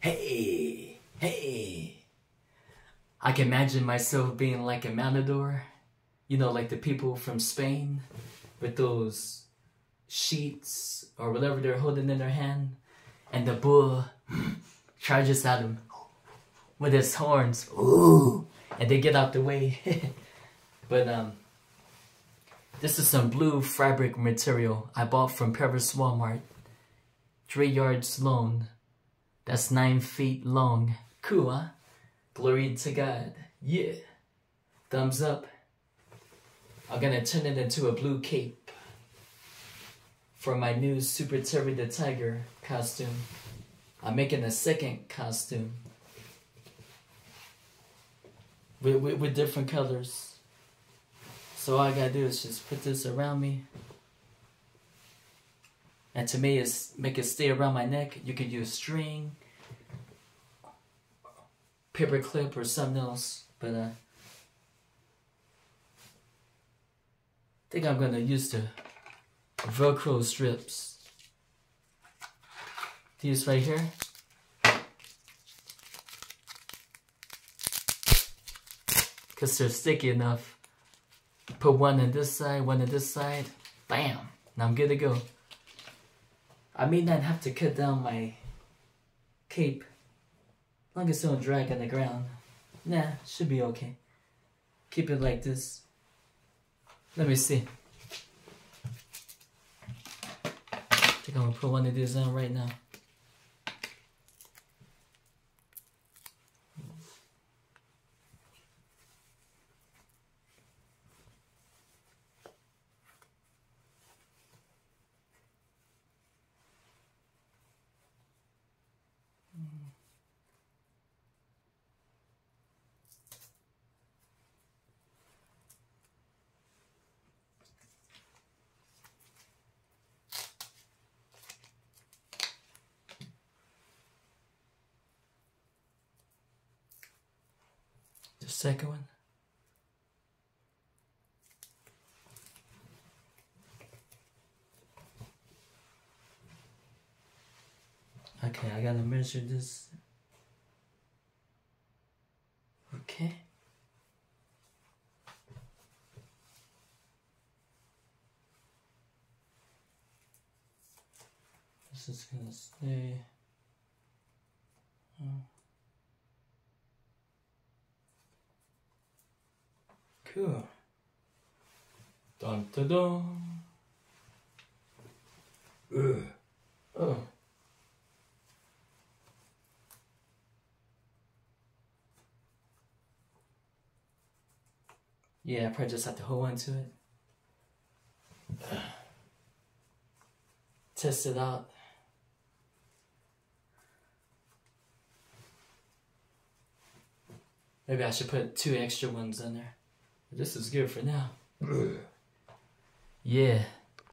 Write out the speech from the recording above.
Hey, hey. I can imagine myself being like a matador. You know, like the people from Spain with those sheets or whatever they're holding in their hand. And the bull charges at him with his horns. Ooh. And they get out the way. but um this is some blue fabric material I bought from Perris Walmart. Three yards long. That's nine feet long. Cool, huh? Glory to God. Yeah. Thumbs up. I'm gonna turn it into a blue cape for my new Super Terry the Tiger costume. I'm making a second costume with, with, with different colors. So all I gotta do is just put this around me. And to me, is make it stay around my neck. You could use string, paper clip, or something else. But uh, I think I'm gonna use the Velcro strips. These right here. Because they're sticky enough. Put one on this side, one on this side. Bam! Now I'm good to go. I may not have to cut down my cape. Long as it don't drag on the ground. Nah, should be okay. Keep it like this. Let me see. I think I'm gonna put one of these on right now. The second one. Okay, I gotta measure this. Okay. This is gonna stay. Oh. Cool. Dun dun dun. Ugh. Oh. Yeah, I probably just have to hold on to it. Test it out. Maybe I should put two extra ones in there. This is good for now. yeah.